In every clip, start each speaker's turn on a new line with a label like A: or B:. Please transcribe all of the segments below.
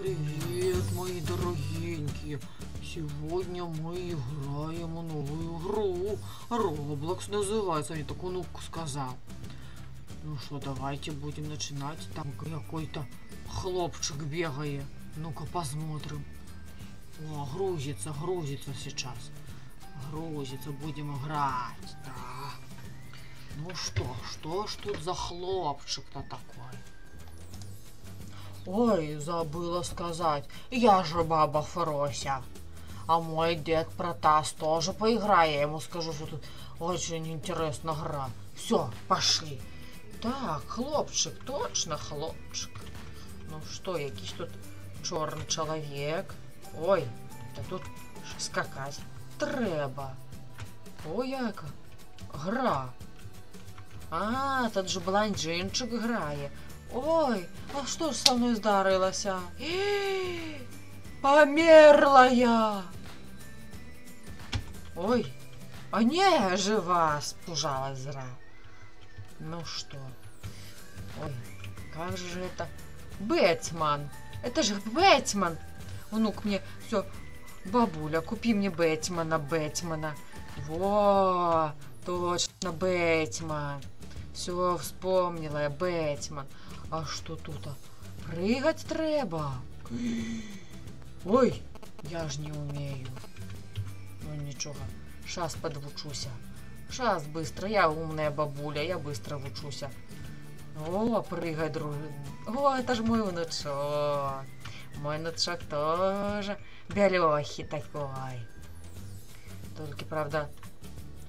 A: Привет, мои дорогенькие! Сегодня мы играем в новую игру. Roblox называется, мне так внук сказал. Ну что, давайте будем начинать. Там какой-то хлопчик бегает. Ну-ка посмотрим. О, грузится, грузится сейчас. Грузится, будем играть. Да. Ну что, что ж тут за хлопчик-то такой? Ой, забыла сказать, я же баба Фрося. А мой дед Протас тоже поиграет. Я ему скажу, что тут очень интересная игра. Все, пошли. Так, хлопчик, точно хлопчик. Ну что, якийсь тут чорний чоловік. Ой, та тут скакать треба. Ой, яка гра. А, тут же блондинчик грає. Ой, а что ж со мной здарилося? Е, Померла я. Ой, а не, жива, спужалась зра. Ну что? Ой, как же это? Бэтмен. Это же Бэтмен. Внук мне все, бабуля, купи мне Бэтмена, Бэтмена. Во, точно, Бэтмен. Все, вспомнила я, Бэтмен. А что тут? а? Прыгать треба. Ой, я ж не умею. Ну ничего, шас подвучуся. Шас быстро, я умная бабуля, я быстро вучуся. О, прыгай, друг. О, это ж мой внучок. Мой внучок тоже белехий такой. Только, правда,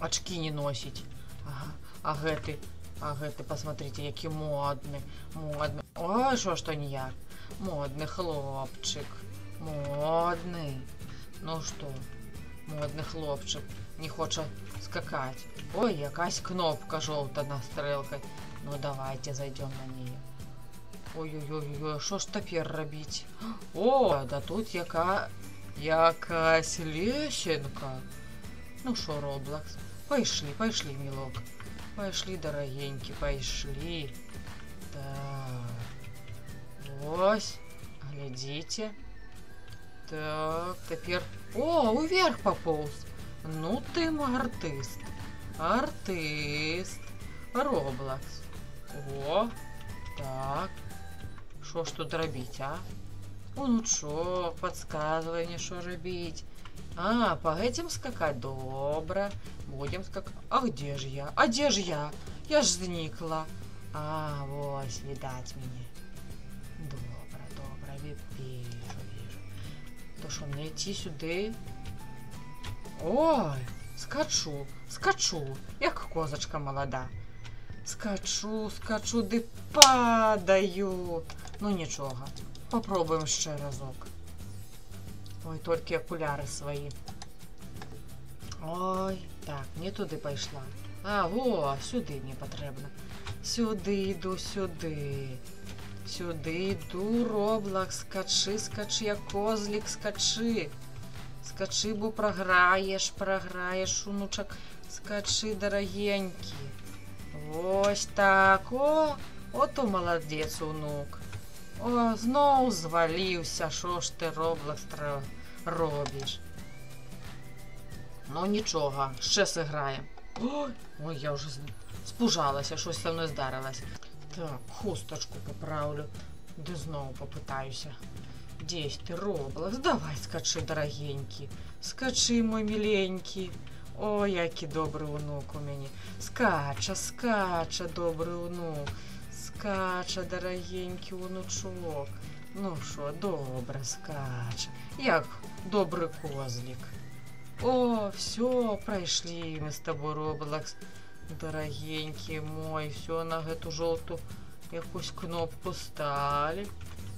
A: очки не носить. Ага. А гэты, а гэты, посмотрите, які модны, модны. Ой, що ж то ніяк. Модний хлопчик. Модний. Ну що, модний хлопчик не хоче скакати. Ой, якась кнопка жовта на стрелкой. Ну давайте зайдем на неї. Ой-ой-ой, що ж тепер робити? О, да тут яка якась лещенка. Ну що, Роблокс? Пошли, пошли, милок. Пошли, дорогенький, пошли. Так. Ось. Глядите. Так, тепер... О, уверх пополз. Ну ты артист. Артист. Роблокс. О, так. Що ж тут робить, а? Внучок, подсказывай мне, что робить. А, по этим скакать? Добро. Будем скакать. А где же я? А где же я? Я ж зникла. А, ось, видать мне. Добро, добро, ві- вижу, вижу. То що, мені йти сюди? Ой, скачу, скачу, як козочка молода. Скачу, скачу, де падаю. Ну нічого, попробуємо ще разок. Ой, тільки окуляри свої. Ой, так, не туди пішла. А, во, сюди мені потрібно. Сюди йду, сюди. Сюди йду, Роблак, скачи, скачи, як козлик, скачи. Скачи, бо програєш, програєш, унучок. Скачи, дорогенький. Ось так. О, ото молодець, онук. О, знов звалився. Що ж ти, Роблакс, тра- робиш? Ну нічого, ще зіграємо. Ой, ой, я вже спужалася, щось со мною здарилось. Так, хусточку поправлю, де знову попитаюся. Десь ти, Роблакс, давай скачи, дорогенький. Скачи, мой миленький. Ой, який добрий онук у мене. Скача, скача, добрий онук. Скача, дорогенький онучок. Ну що, добре, скача. Як добрий козлик. О, все, пройшли ми з тобою, Роблакс. Дорогенький мой, все на эту жовту якусь кнопку стали.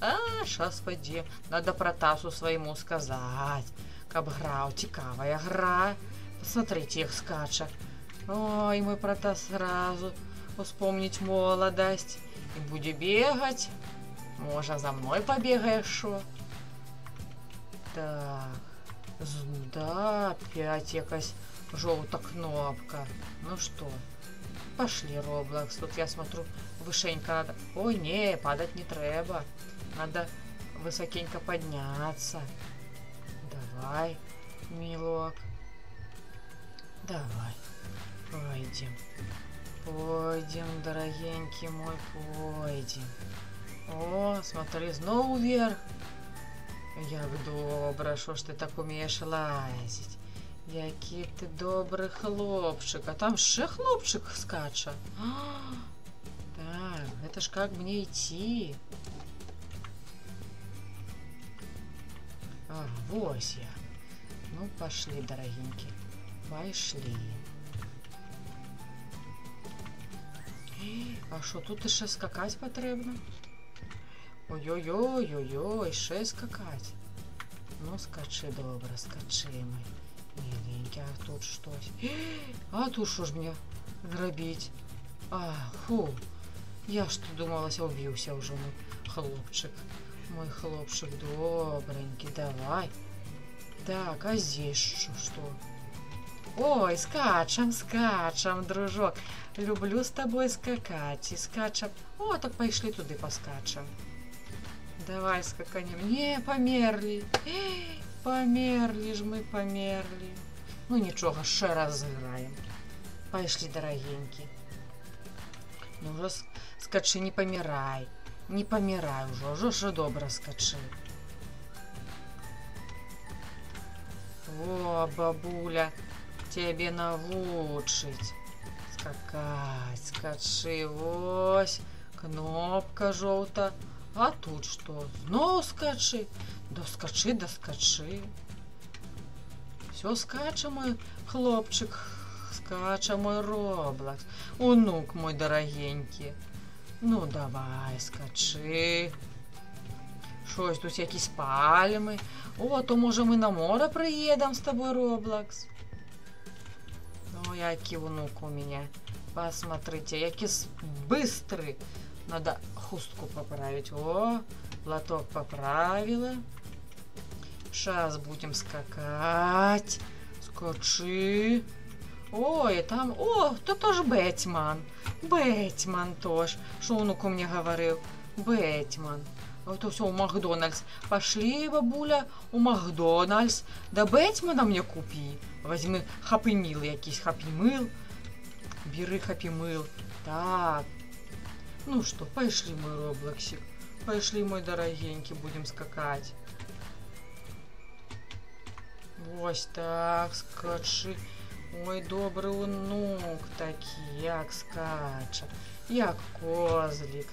A: А, щас пойдем. Надо Протасу своему сказать. Каб грав, цікавая гра. Посмотрите, як скаче. Ой, мой Протас сразу вспомнить молодость. И буде бегать. Може, за мной побегаешь, шо? Так. Да, опять якась жовта кнопка. Ну что, пошли, Роблокс. Тут я смотрю, вышенько надо. Ой, не, падать не треба. Надо высокенько подняться. Давай, милок. Давай, пойдем. Пойдем, дорогенький мой, пойдем. О, смотри, знову вверх. Як добре, що ж ти так умієш лазить. Який ти добрий хлопчик. А там ще хлопчик скаче. А, так, это ж как мне идти? А, вось я. Ну, пошли, дорогенькие. Пошли. А що тут іще скакати потрібно? Ой-ой-ой-ой-ой, ще скакати. Ну, скачи добре, скачи мой. Миленький, а тут щось. А тут що ж мені робити? А, фу. Я ж тут думалася, убився вже мой хлопчик. Мой хлопчик добренький, давай. Так, а здесь что? что? Ой, скачем, скачем, дружок. Люблю с тобой скакать. И скачем. О, так пошли туди поскачем. Давай скаканем. Не, померли. Ей, померли ж ми, померли. Ну нічого, ще раз зіграємо. Пошли, дорогенькі. Ну вже с- скачи, не помирай. Не помирай уже, уже ж добре скачи. О, бабуля, тебе навучить. Скакать, скачи, ось, кнопка жовта. А тут що? Знову скачи. Доскачи, доскачи. Все, скаче мой хлопчик, скаче мой Роблакс. Онук мой дорогенький. Ну, давай, скачи. Щось тут якісь пальми. О, то може ми на море приїдемо з тобою, Роблакс. О, який внук у меня. Посмотрите, який с- быстрый. Надо хустку поправить. О, платок поправила. Сейчас будем скакать. Скачи. Ой, там, о, то тоже Бетьман. Тоже. Что онук у меня говорил? Бетьман. А то все у Макдональдс. Пошли, бабуля, у Макдональдс. Да Бэтмена мне купи. Возьми Happy Meal якийсь Happy Meal. Бери Happy Meal. Так. Ну что, пошли, мой Роблоксик. Пошли, мой дорогенький, будем скакать. Ось так, скачи. Ой, добрий онук такий, як скаче, як козлик.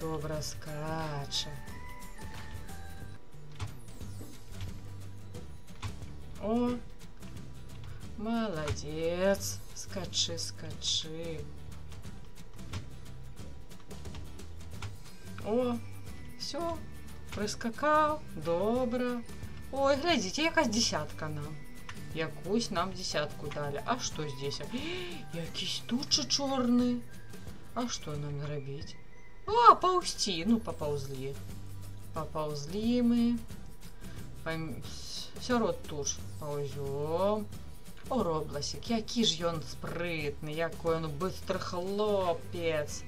A: Добре скаче. О, молодець. Скачи, скачи. О, все, прискакав, добре. Ой, глядите, якась десятка нам. Якусь нам десятку дали. А що здесь? Якісь тучі чорні. А що нам робити? А, паусти. Ну, поползли. Поползли мы. Пом... Все рот туш. Повзем. О, Робласик, який ж ён спритний, який он быстрый хлопець.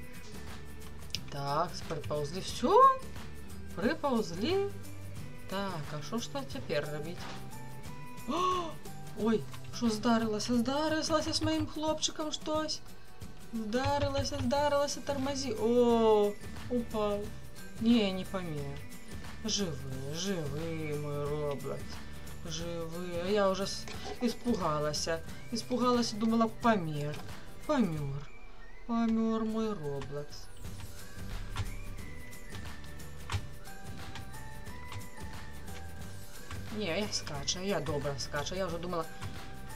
A: Так, приползли. Все? Приползли? Так, а що ж то тепер робити? Ой, що здарилося? Здарилося з моїм хлопчиком щось. Вдарилося, здарилося, тормози. О, упав. Не, не помер. Живий, живий, мой Роблокс. Живий. А я вже с- испугалася. Испугалася, думала, помер. Помер. Помер мой Роблокс. Ні, я скачу, я добре скачу. Я вже думала,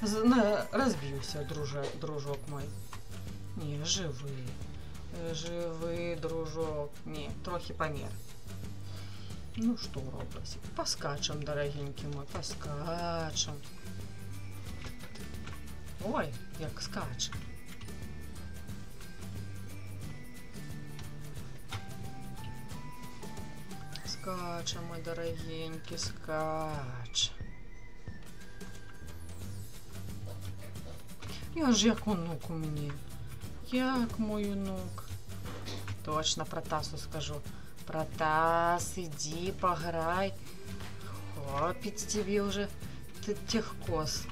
A: з- на- розбився, друже, дружок мой. Ні, живий. Е, Живий, дружок. Ні, трохи помер. Ну что, Роблоксик, поскачем, дорогенький мой, поскачем. Ой, як скаче. Скаче, мой дорогенький, скаче. Я ж як онук у мені. Як мой онук. Точно про Тасу скажу. Протас, иди, пограй. Хватит тебе уже тех коз.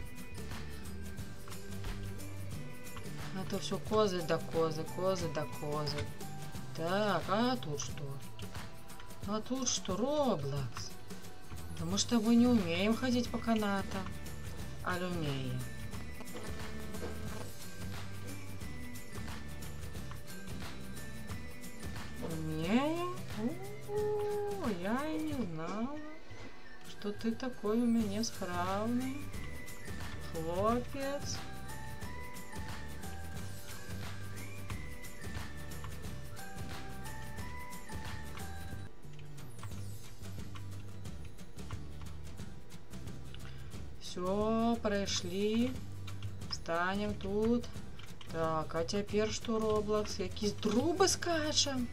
A: А то все козы да козы, козы да козы. Так, а тут что? А тут что, Роблокс? Да мы с тобой не умеем ходить по канатам. А умеем. Умеем? О, я и не знала, что ты такой у меня справный. Хлопец. Все, пройшли. Станем тут. Так, а теперь что, Roblox? Якісь труби скачем?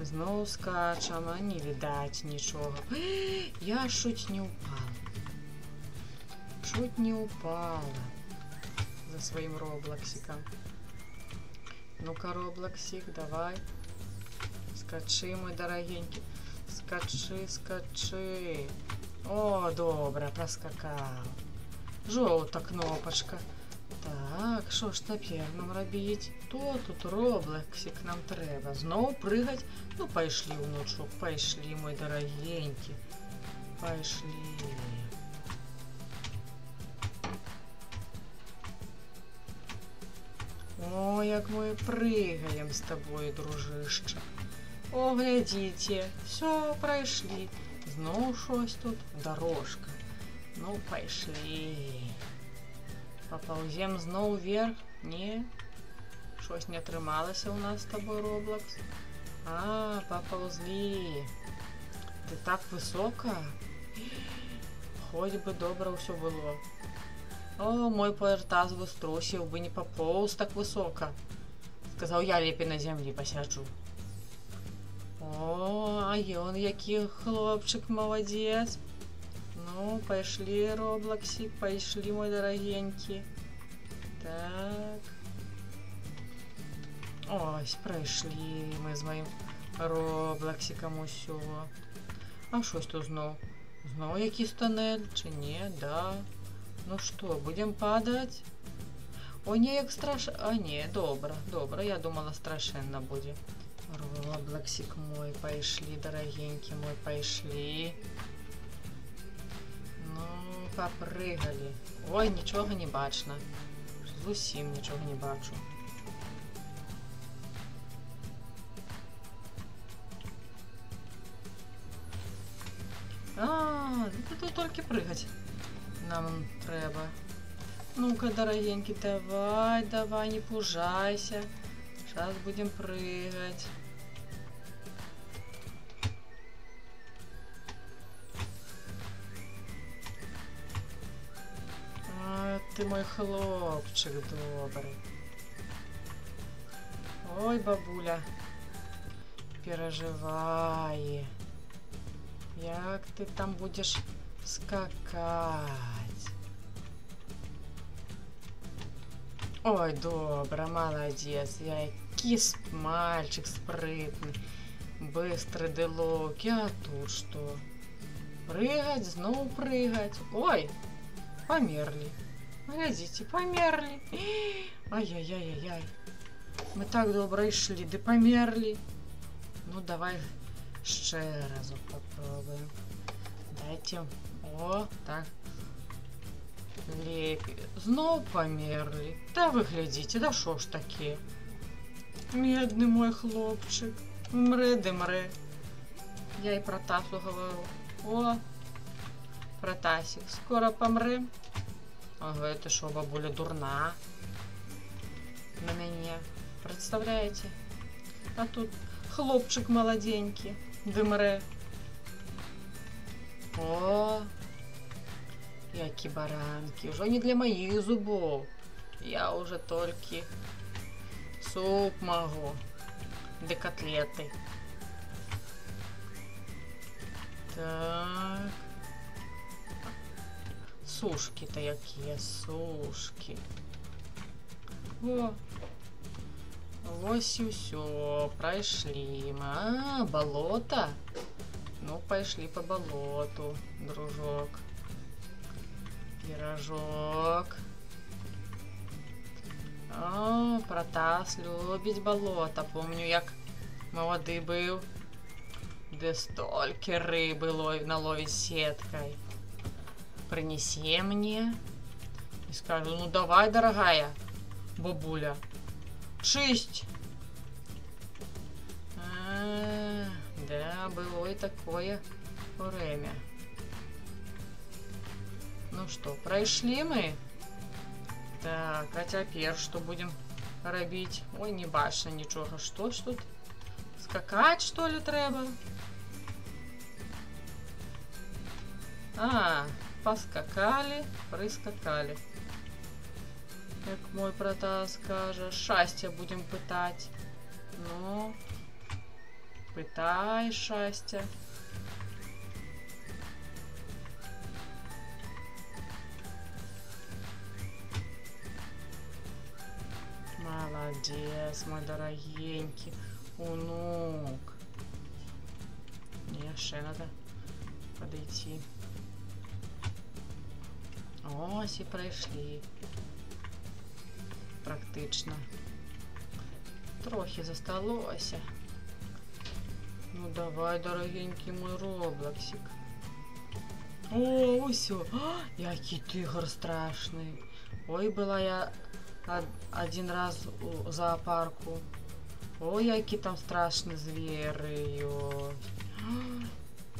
A: Знову скачем, а не видать нічого. Я чуть не упала. Чуть не упала за своим Роблоксиком. Ну-ка, Роблоксик, давай. Скачи, мой дорогенький. Скачи, скачи. О, добре, проскакав. Жовта кнопочка. Так, що ж тепер нам робити? То тут Роблексик нам треба. Знову пригать? Ну, пошли, внучок, пошли, мой дорогенький. Пошли. О, як ми пригаємо з тобою, дружище. О, глядите, все, пройшли. Знову щось тут. Дорожка. Ну, пошли. Поползем знову вверх. Ні. Щось не трималося у нас з тобою, Роблокс. А, поползли. Ти так висока. Хоч би добре все було. О, мой повертаз би струсив би не пополз так високо. Сказав, я ліпі на землі посяджу. О, а ён який хлопчик молодец. Ну, пошли, Роблоксик, пошли, мой дорогенький. Так. Ось, пройшли ми з моїм Роблоксиком усё. А щось тут знов? Знову якийсь тоннель, чи ні? Да. Ну що, будемо падати? О, ні, як страшно. А, ні, добре, добре. Я думала, страшенно буде. Роблоксик мой, пошли, дорогенький мой, пошли. Ну, попрыгали. Ой, нічого не бачно. Зовсім нічого не бачу. А, тут тільки пригать. Нам треба. Ну-ка, дорогенький, давай, давай, не пужайся. Сейчас будем прыгать. Ты мой хлопчик добрый. Ой, бабуля, переживай. Як ты там будешь скакать? Ой, добре, молодець. Який мальчик спритний, быстрый делок. А тут что? Прыгать, знову прыгать. Ой, померли. Глядите, померли. Ай-яй-яй-яй-яй. Ми так добре йшли, де померли. Ну, давай ще разок попробуємо. Дайте. О, так. Лепі. Знов померли. Та ви глядите, да що ж таке? Медний мой хлопчик. Мре де мре. Я і про Тасу говорю. О, Протасик, скоро помре. Ага, это що, бабуля дурна? На мене. Представляете? А тут хлопчик молоденький. Дымре. О, які баранки. Уже не для моих зубов. Я уже только суп могу. Да котлеты. Так Сушки-то які, сушки. О, Ось і все, пройшли мы. А, болото? Ну, пошли по болоту, дружок. Пирожок. О, Протас любить болото. Помню, як молодий був, де стільки риби лов... наловить сеткой. Принеси мне. И скажу, ну давай, дорогая бабуля, чисть. А, да, было и такое время. Ну что, прошли мы? Так, а теперь что будем робить? Ой, не бачно ничего. Что ж тут? Скакать, что ли, треба? А, поскакали, прискакали. Як мой протас каже, щастя будем питать. Ну, питай щастя. Молодец, мой дорогенький внук. Мне ще надо подойти. Ось і пройшли. Практично. Трохи зосталося. Ну давай, дорогенький мой роблоксик. О, усё. А, який тигр страшний. Ой, була я один раз у зоопарку. Ой, які там страшні звери. Ой.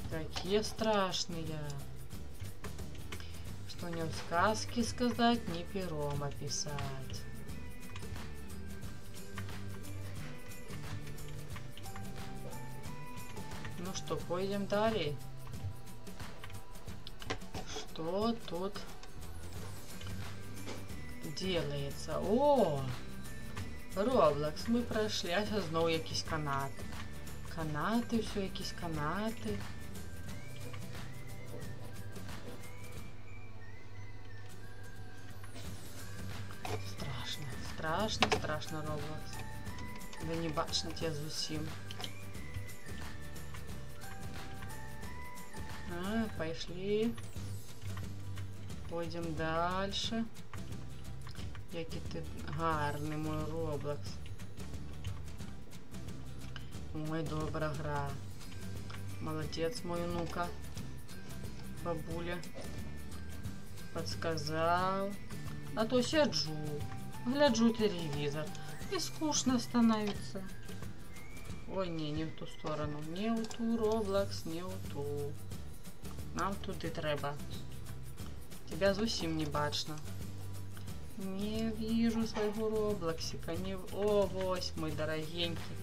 A: Такие страшные. Что не в сказке сказать, не пером описать. Ну что, пойдем далее. Что тут делается? О! Роблокс, ми пройшли, а зараз знову якісь канати. Канати, все, якісь канати. Страшно, страшно Роблокс. Да не бачно тебе зусім. А, пошли. Пойдем дальше. Який ти гарний мой Роблокс. Ой, добра гра. Молодец мой внука. Бабуля. Подсказал. А то сяджу, гляджу телевизор. И скучно становится. Ой, не, не в ту сторону. Не в ту, Роблокс, не в ту. Нам туди треба. Тебя зовсім не бачно. Не вижу своего Роблоксика. Не... О, вось мой дорогенький.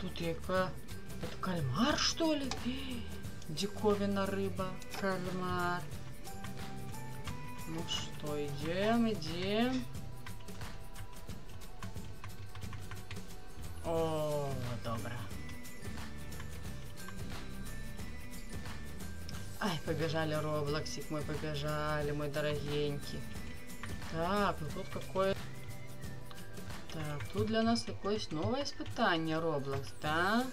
A: Тут яка... Это кальмар, что ли? Диковина рыба. Кальмар. Ну что, идем, идем. О, добро. Ай, побежали, Роблоксик мой, побежали, мой дорогенький. Так, ну тут какое... Так, тут для нас якесь нове испытание, Roblox, да?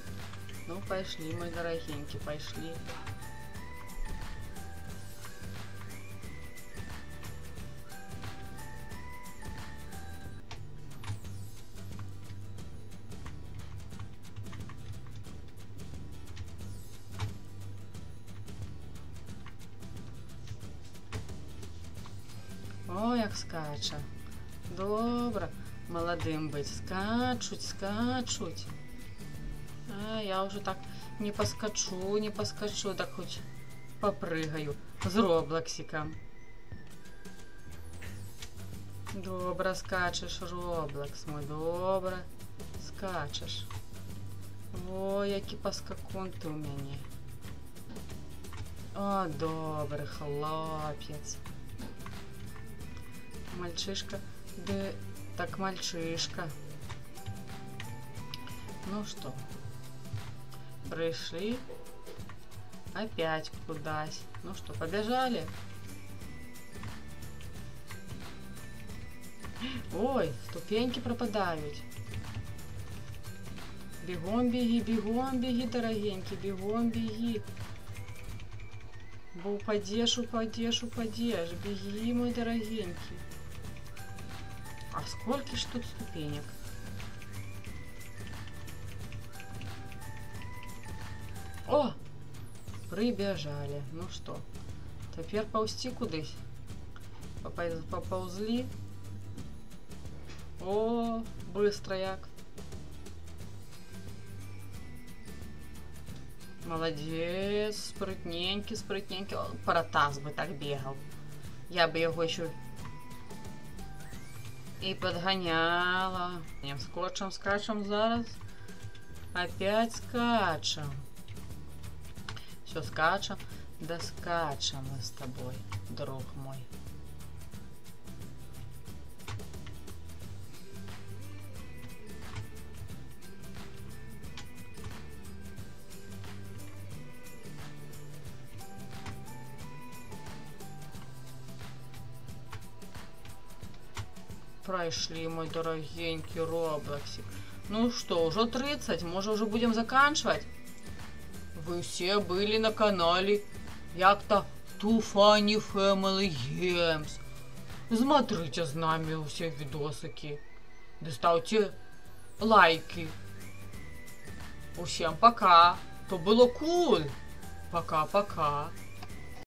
A: Ну, пошли, мой дорогенький, пошли. О, як скаче. Добре. Молодим быть. Скачуть, скачуть. А, я уже так не поскочу, не поскочу, так хоть попрыгаю з Роблоксиком. Добре скачеш, Роблокс мой, добре скачеш. О, який поскакун ти у мене. О, добрий хлопець Мальчишка, да так мальчишка. Ну что, пришли опять кудась. Ну что, побежали? Ой, ступеньки пропадають. Бігом біги, бігом біги, дорогенький, бігом біги. Бо упадеш, упадеш, упадеш. Беги, мой дорогенький. А сколько ж тут ступенек? О! Прибежали. Ну что, теперь ползти кудись. Поползли. О, быстро як. Молодець, спритненький, спритненький. О, Паратас би так бігав. Я би його ще і підганяла. Ням скочем, скачем зараз. Опять скачем. Все, скачем. Да скачем мы с тобой, друг мой. Прошли, мой дорогенький Роблоксик. Ну что, уже 30, может уже будем заканчивать? Вы все были на канале як-то Funny Family Games. Смотрите с нами все видосики. Да ставьте лайки. Всем пока. То было кул. Пока-пока.